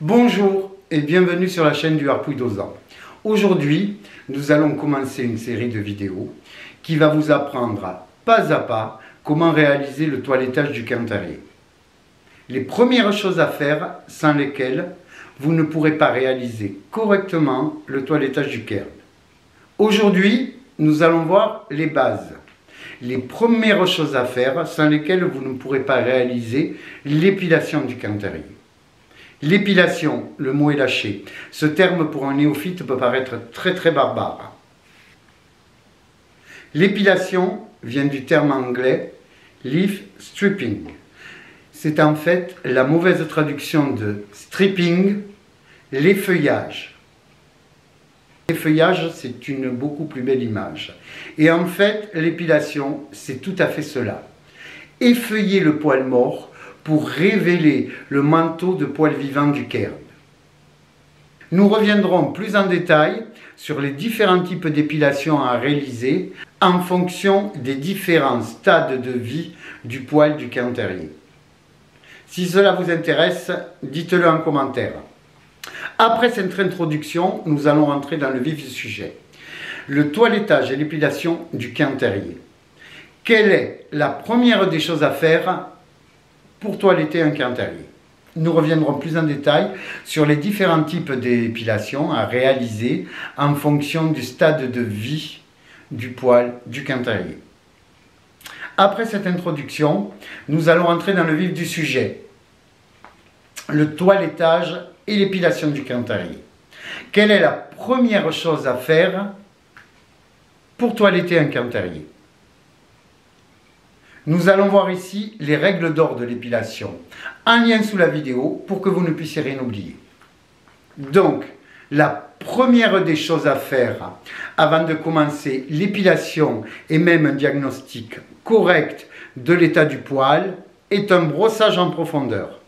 Bonjour et bienvenue sur la chaîne du Harpouille d'Ozan. Aujourd'hui, nous allons commencer une série de vidéos qui va vous apprendre pas à pas comment réaliser le toilettage du cantarier. Les premières choses à faire sans lesquelles vous ne pourrez pas réaliser correctement le toilettage du cairn. Aujourd'hui, nous allons voir les bases. Les premières choses à faire sans lesquelles vous ne pourrez pas réaliser l'épilation du cantarier. L'épilation, le mot est lâché. Ce terme pour un néophyte peut paraître très très barbare. L'épilation vient du terme anglais leaf stripping. C'est en fait la mauvaise traduction de stripping, l'effeuillage. L'effeuillage, c'est une beaucoup plus belle image. Et en fait, l'épilation, c'est tout à fait cela. Effeuiller le poil mort pour révéler le manteau de poils vivant du cairn. Nous reviendrons plus en détail sur les différents types d'épilation à réaliser en fonction des différents stades de vie du poil du terrier. Si cela vous intéresse, dites-le en commentaire. Après cette introduction, nous allons rentrer dans le vif du sujet. Le toilettage et l'épilation du terrier. Quelle est la première des choses à faire pour toiletter un terrier Nous reviendrons plus en détail sur les différents types d'épilation à réaliser en fonction du stade de vie du poil du terrier. Après cette introduction, nous allons entrer dans le vif du sujet. Le toilettage et l'épilation du cantarier. Quelle est la première chose à faire pour toiletter un cantarier Nous allons voir ici les règles d'or de l'épilation, en lien sous la vidéo pour que vous ne puissiez rien oublier. Donc, la première des choses à faire avant de commencer l'épilation et même un diagnostic correct de l'état du poil est un brossage en profondeur.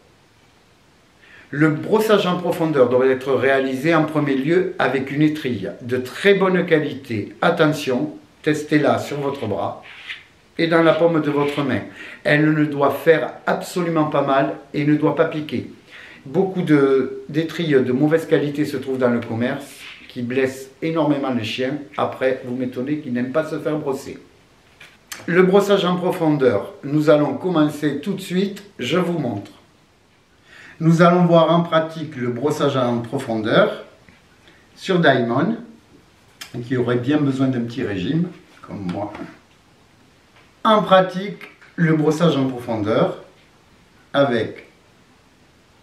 Le brossage en profondeur doit être réalisé en premier lieu avec une étrille de très bonne qualité. Attention, testez-la sur votre bras et dans la paume de votre main. Elle ne doit faire absolument pas mal et ne doit pas piquer. Beaucoup d'étrilles de, mauvaise qualité se trouvent dans le commerce qui blessent énormément les chiens. Après, vous m'étonnez qu'ils n'aiment pas se faire brosser. Le brossage en profondeur, nous allons commencer tout de suite, je vous montre. Nous allons voir en pratique le brossage en profondeur sur Diamond, qui aurait bien besoin d'un petit régime, comme moi. En pratique, le brossage en profondeur avec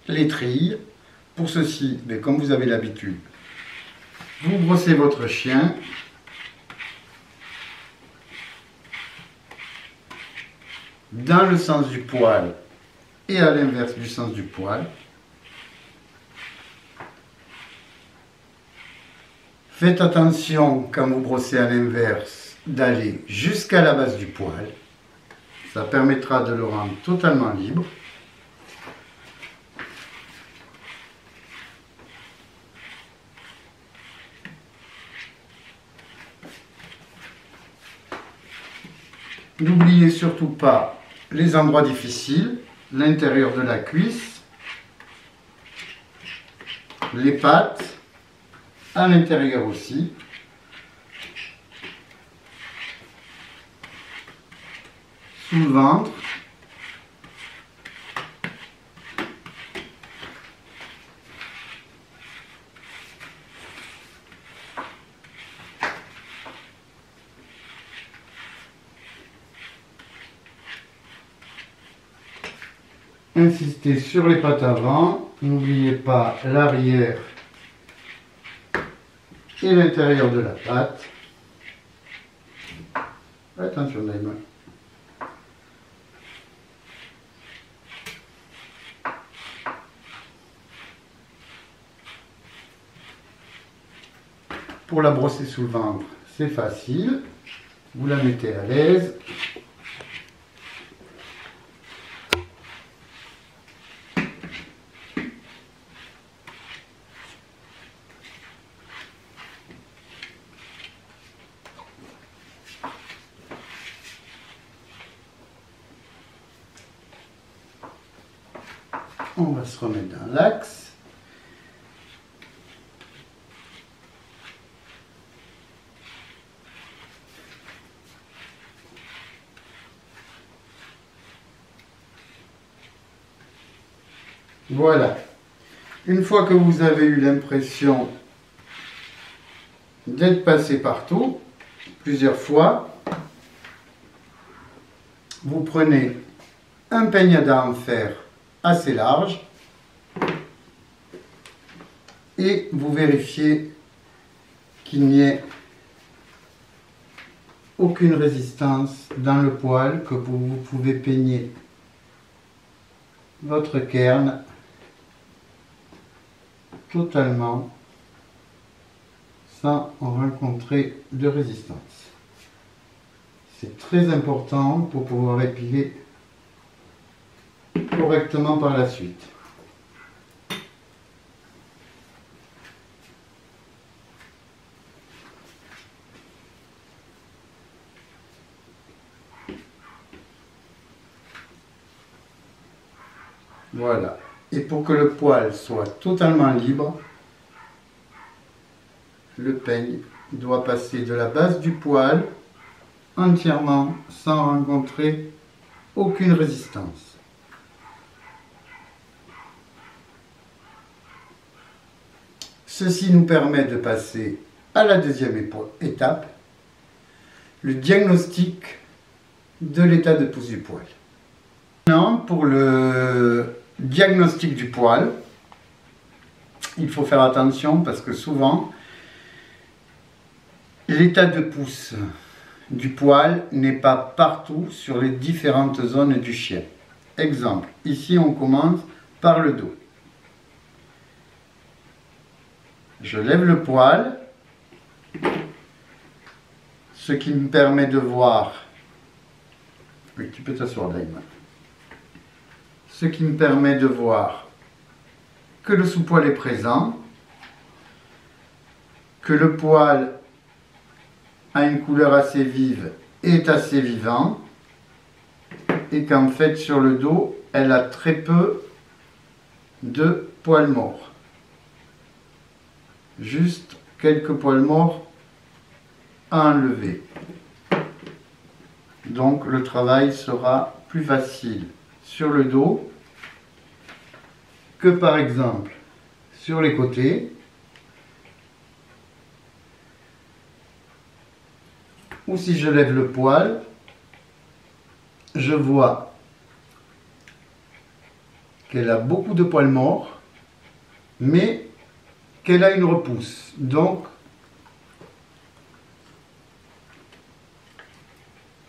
les trilles. Pour ceci, mais comme vous avez l'habitude, vous brossez votre chien dans le sens du poil et à l'inverse du sens du poil. Faites attention quand vous brossez à l'inverse d'aller jusqu'à la base du poil. Ça permettra de le rendre totalement libre. N'oubliez surtout pas les endroits difficiles, l'intérieur de la cuisse, les pattes, à l'intérieur aussi. Le ventre. Insistez sur les pattes avant, n'oubliez pas l'arrière et l'intérieur de la patte. Attention. Pour la brosser sous le ventre, c'est facile. Vous la mettez à l'aise. On va se remettre dans l'axe. Voilà. Une fois que vous avez eu l'impression d'être passé partout, plusieurs fois, vous prenez un peigne en fer assez large et vous vérifiez qu'il n'y ait aucune résistance dans le poil, que vous pouvez peigner votre cairn totalement sans rencontrer de résistance. C'est très important pour pouvoir épiler correctement par la suite. Voilà. Et pour que le poil soit totalement libre, le peigne doit passer de la base du poil entièrement sans rencontrer aucune résistance. Ceci nous permet de passer à la deuxième étape, le diagnostic de l'état de pousse du poil. Maintenant, pour le diagnostic du poil, il faut faire attention parce que souvent, l'état de pousse du poil n'est pas partout sur les différentes zones du chien. Exemple, ici on commence par le dos. Je lève le poil, ce qui me permet de voir... Oui, tu peux t'asseoir, Daïma ce qui me permet de voir que le sous-poil est présent, que le poil a une couleur assez vive et est assez vivant, et qu'en fait sur le dos, elle a très peu de poils morts. Juste quelques poils morts à enlever. Donc le travail sera plus facile sur le dos par exemple sur les côtés ou si je lève le poil je vois qu'elle a beaucoup de poils morts mais qu'elle a une repousse donc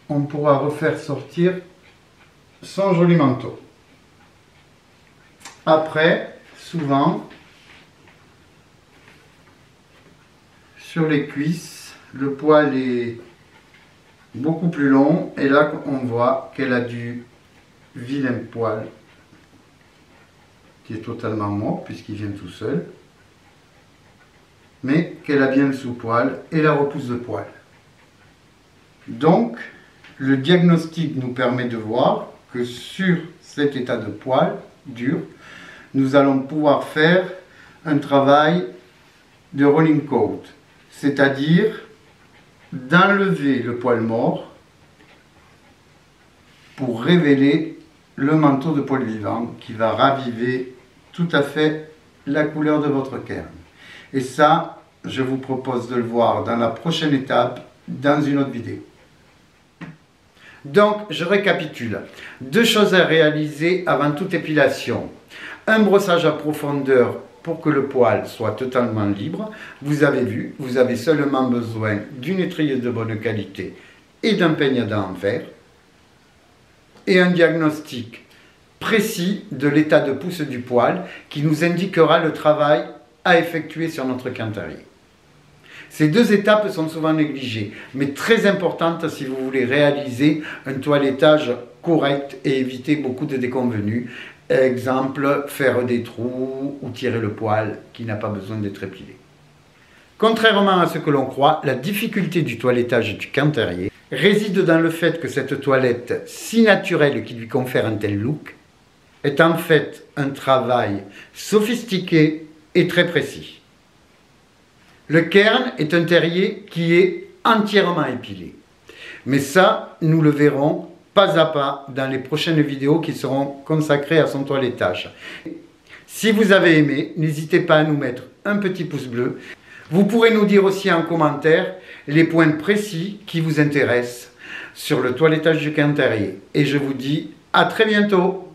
on pourra refaire sortir son joli manteau. Après, souvent, sur les cuisses, le poil est beaucoup plus long et là on voit qu'elle a du vilain poil qui est totalement mort puisqu'il vient tout seul mais qu'elle a bien le sous-poil et la repousse de poil. Donc, le diagnostic nous permet de voir sur cet état de poil dur, nous allons pouvoir faire un travail de rolling coat, c'est-à-dire d'enlever le poil mort pour révéler le manteau de poil vivant qui va raviver tout à fait la couleur de votre cairn. Et ça, je vous propose de le voir dans la prochaine étape, dans une autre vidéo. Donc, je récapitule. Deux choses à réaliser avant toute épilation. Un brossage à profondeur pour que le poil soit totalement libre. Vous avez vu, vous avez seulement besoin d'une étrier de bonne qualité et d'un peigne à dents en. Et un diagnostic précis de l'état de pousse du poil qui nous indiquera le travail à effectuer sur notre cantarier. Ces deux étapes sont souvent négligées, mais très importantes si vous voulez réaliser un toilettage correct et éviter beaucoup de déconvenus. Exemple, faire des trous ou tirer le poil qui n'a pas besoin d'être épilé. Contrairement à ce que l'on croit, la difficulté du toilettage du canterier réside dans le fait que cette toilette si naturelle qui lui confère un tel look est en fait un travail sophistiqué et très précis. Le cairn est un terrier qui est entièrement épilé. Mais ça, nous le verrons pas à pas dans les prochaines vidéos qui seront consacrées à son toilettage. Si vous avez aimé, n'hésitez pas à nous mettre un petit pouce bleu. Vous pourrez nous dire aussi en commentaire les points précis qui vous intéressent sur le toilettage du quinterier. Et je vous dis à très bientôt